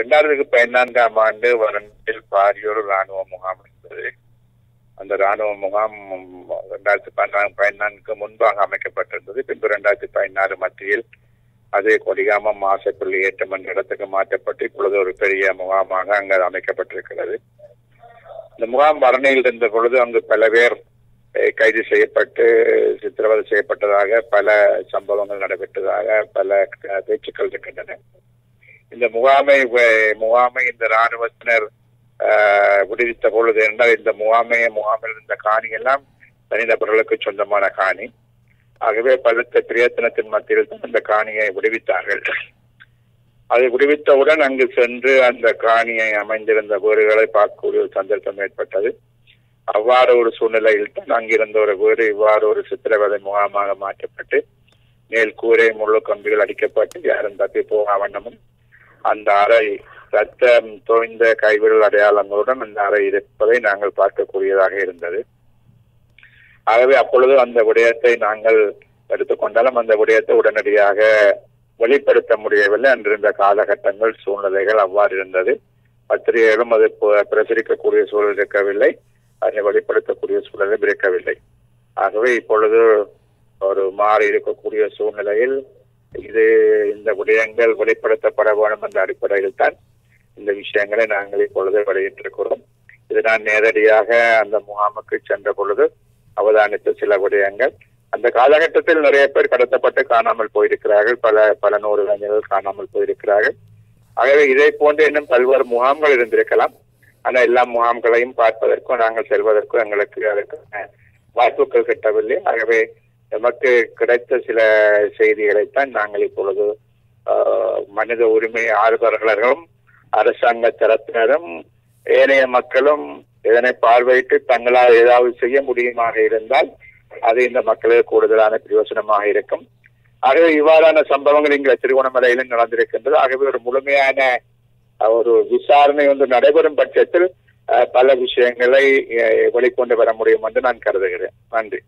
இரண்டாயிரத்துக்கு பதினான்காம் ஆண்டு வரண்டில் பாரியூர் ராணுவ முகாம் என்பது அந்த ராணுவ முகாம் இரண்டாயிரத்தி பதினான்கு பதினான்கு முன்பாக அமைக்கப்பட்டிருந்தது பின்பு இரண்டாயிரத்தி பதினாறு மத்தியில் அதே கொடிகாமம் மாசப்பள்ளி ஏற்றம் என்ற இடத்துக்கு மாற்றப்பட்டு இப்பொழுது ஒரு பெரிய முகாமாக அங்கு அமைக்கப்பட்டிருக்கிறது இந்த முகாம் வரணையில் இருந்த பொழுது அங்கு பல பேர் கைது செய்யப்பட்டு சித்திரவதை செய்யப்பட்டதாக பல சம்பவங்கள் நடைபெற்றதாக பல பேச்சுக்கள் இருக்கின்றன இந்த முகாமை முகாமை இந்த ராணுவத்தினர் விடுவித்த பொழுது என்றால் இந்த முகாமை முகாமில் இருந்த காணி எல்லாம் தனிநபர்களுக்கு சொந்தமான காணி. ஆகவே பலத்த பிரயத்தனத்தின் மத்தியில் தான் இந்த காணியை விடுவித்தார்கள். அதை விடுவித்தவுடன் அங்கு சென்று அந்த காணியை அமைந்திருந்த வீடுகளை பார்க்கக்கூடிய ஒரு சந்தர்ப்பம் ஏற்பட்டது. அவ்வாறு ஒரு சூழ்நிலையில் தான் அங்கிருந்த ஒரு வீடு இவ்வாறு ஒரு சித்திரவதை முகாமாக மாற்றப்பட்டு மேல் கூரை முழு கம்பிகள் அடிக்கப்பட்டு யாரும் தப்பி போக வண்ணமும் அந்த அறை ரத்தம் தோய்ந்த கைவிரல் அடையாளங்களுடன் அந்த அறை இருப்பதை நாங்கள் பார்க்கக்கூடியதாக இருந்தது. ஆகவே அப்பொழுது அந்த விடயத்தை நாங்கள் எடுத்துக்கொண்டாலும் அந்த விடயத்தை உடனடியாக வெளிப்படுத்த முடியவில்லை. அன்றிருந்த காலகட்டங்கள் சூழ்நிலைகள் அவ்வாறு இருந்தது. பத்திரிகைகளும் அது பிரசரிக்கக்கூடிய சூழல் இருக்கவில்லை. அதை வெளிப்படுத்தக்கூடிய சூழலும் இருக்கவில்லை. ஆகவே இப்பொழுது ஒரு மாறி இருக்கக்கூடிய சூழ்நிலையில் இது இந்த விடயங்கள் வெளிப்படுத்தப்பட வேண்டும் என்ற அடிப்படையில் தான் இந்த விஷயங்களை நாங்கள் இப்பொழுது வெளியிட்டிருக்கிறோம். இது நான் நேரடியாக அந்த முகாமுக்கு சென்ற பொழுது அவதானித்த சில விடயங்கள் அந்த காலகட்டத்தில் நிறைய பேர் கடத்தப்பட்டு காணாமல் போயிருக்கிறார்கள். பல பல நூறு இளைஞர்கள் காணாமல் போயிருக்கிறார்கள். ஆகவே இதை போன்ற இன்னும் பல்வேறு முகாம்கள் இருந்திருக்கலாம். ஆனால் எல்லா முகாம்களையும் பார்ப்பதற்கும் நாங்கள் செல்வதற்கும் எங்களுக்கு அதற்கான வாய்ப்புகள் கிட்டவில்லை. ஆகவே நமக்கு கிடைத்த சில செய்திகளைத்தான் நாங்கள் இப்பொழுது மனித உரிமை ஆர்வலர்களும் அரசாங்க தரப்பினரும் ஏனைய மக்களும் இதனை பார்வையிட்டு தங்களால் ஏதாவது செய்ய முடியுமாக இருந்தால் அது இந்த மக்களுக்கு கூடுதலான பிரயோசனமாக இருக்கும். ஆகவே இவ்வாறான சம்பவங்கள் இங்கே திருகோணமலையிலும் நடந்திருக்கின்றது. ஆகவே ஒரு முழுமையான ஒரு விசாரணை வந்து நடைபெறும் பட்சத்தில் பல விஷயங்களை வெளிக்கொண்டு வர முடியும் என்று நான் கருதுகிறேன். நன்றி.